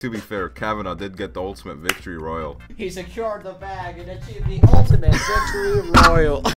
To be fair, Kavanaugh did get the ultimate victory royale. He secured the bag and achieved the ultimate victory royale.